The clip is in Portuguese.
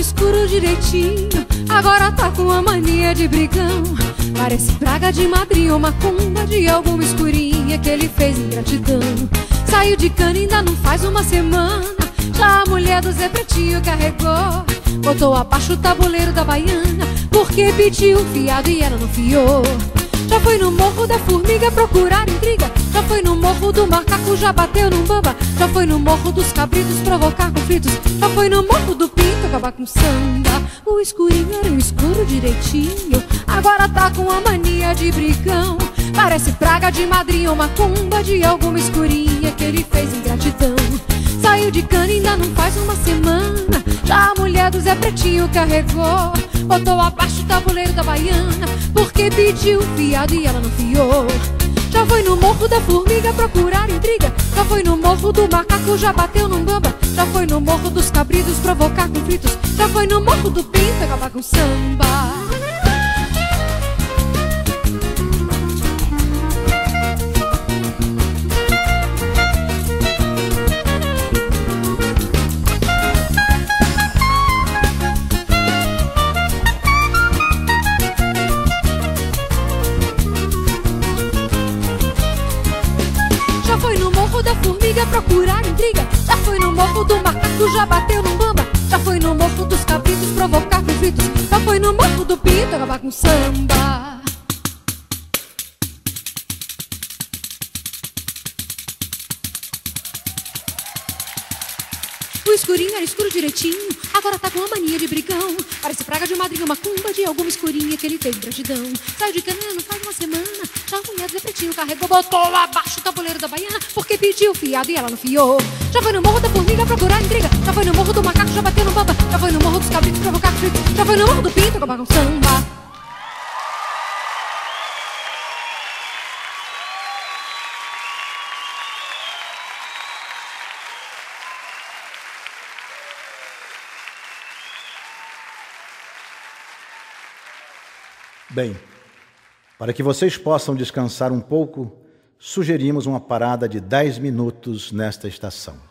escuro direitinho. Agora tá com a mania de brigão. Parece praga de madrinha ou macumba De alguma escurinha que ele fez ingratidão. Saiu de cana ainda não faz uma semana. Já a mulher do Zé Pretinho carregou. Botou abaixo o tabuleiro da baiana Porque pediu fiado e ela não fiou. Já foi no morro da formiga procurar intriga Já foi no morro do macaco, já bateu num bamba. Já foi no morro dos cabritos provocar conflitos. Já foi no morro do pinto acabar com samba. O escurinho era um escuro direitinho. Agora tá com a mania de brigão. Parece praga de madrinha ou macumba De alguma escurinha que ele fez ingratidão. Saiu de cana ainda não faz uma semana. Já a mulher do Zé Pretinho carregou. Botou abaixo o tabuleiro da baiana Porque pediu fiado e ela não fiou Já foi no morro da formiga procurar intriga. Já foi no morro do macaco, já bateu num bamba. Já foi no morro dos cabritos provocar conflitos. Já foi no morro do pinto acabar com samba procurar intriga Já foi no morro do macaco, já bateu no bamba Já foi no morro dos cabritos provocar conflitos Já foi no morro do pinto acabar com samba O escurinho era escuro direitinho, agora tá com a mania de brigão. Parece praga de madrinha, uma cumba de alguma escurinha que ele fez gratidão. Saiu de cana não faz uma semana, já a mulher do pretinho carregou, botou abaixo o tabuleiro da baiana, porque pediu fiado e ela não fiou. Já foi no morro da formiga procurar intriga, já foi no morro do macaco, já bateu no bamba, já foi no morro dos cabritos provocar frio, já foi no morro do pinto acabar com samba. Bem, para que vocês possam descansar um pouco, sugerimos uma parada de 10 minutos nesta estação.